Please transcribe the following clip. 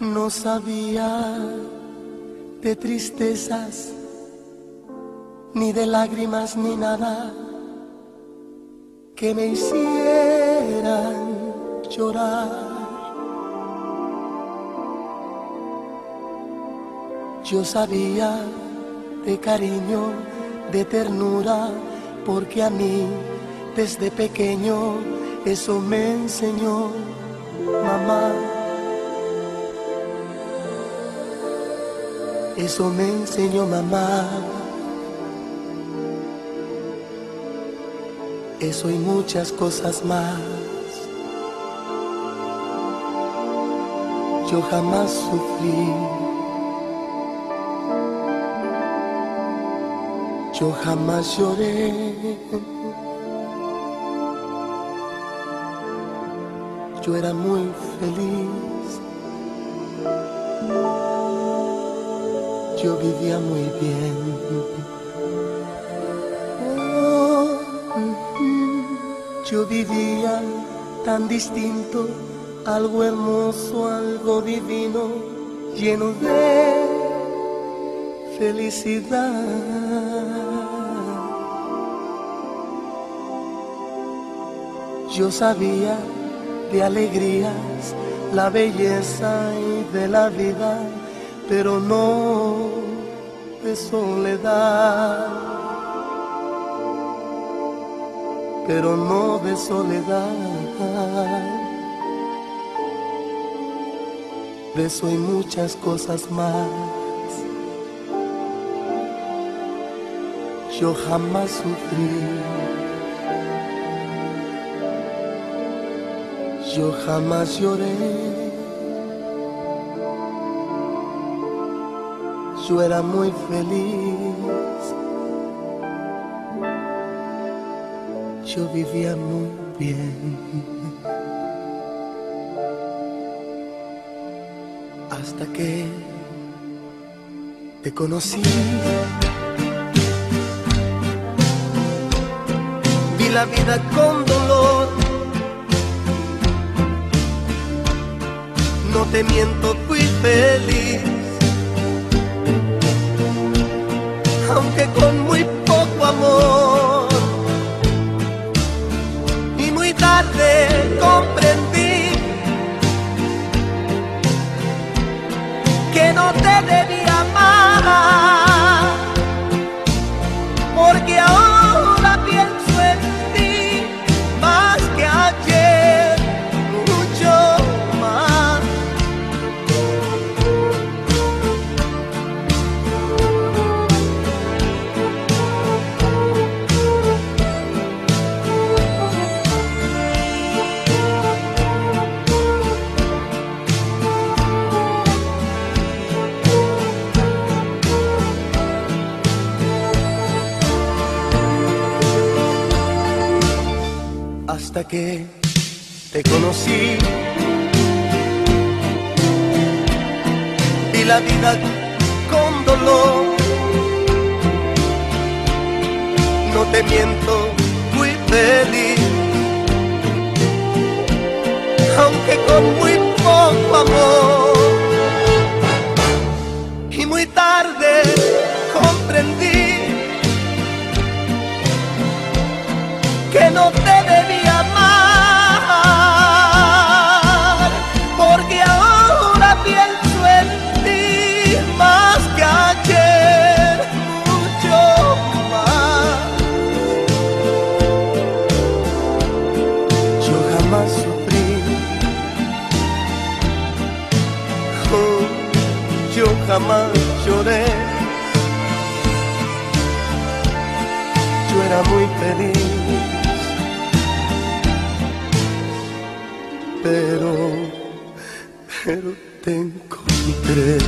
No sabía de tristezas, ni de lágrimas, ni nada que me hicieran llorar. Yo sabía de cariño, de ternura, porque a mí desde pequeño eso me enseñó mamá. Eso me enseñó mamá. Eso y muchas cosas más. Yo jamás sufrí. Yo jamás lloré. Yo era muy feliz. Yo vivía muy bien. Yo vivía tan distinto, algo hermoso, algo divino, lleno de felicidad. Yo sabía de alegrías, la belleza y de la vida, pero no de soledad. Pero no de soledad. De eso y muchas cosas más. Yo jamás sufrí. Yo jamás lloré. Yo era muy feliz. Yo vivía muy bien. Hasta que te conocí. Vi la vida con dolor no te miento, fui feliz. Con muy poco amor. Y muy tarde hasta que te conocí. Y la vida con dolor. No te miento, fui feliz. Aunque con muy poco amor. Y muy tarde jamás lloré. Yo era muy feliz. pero, pero te encontré.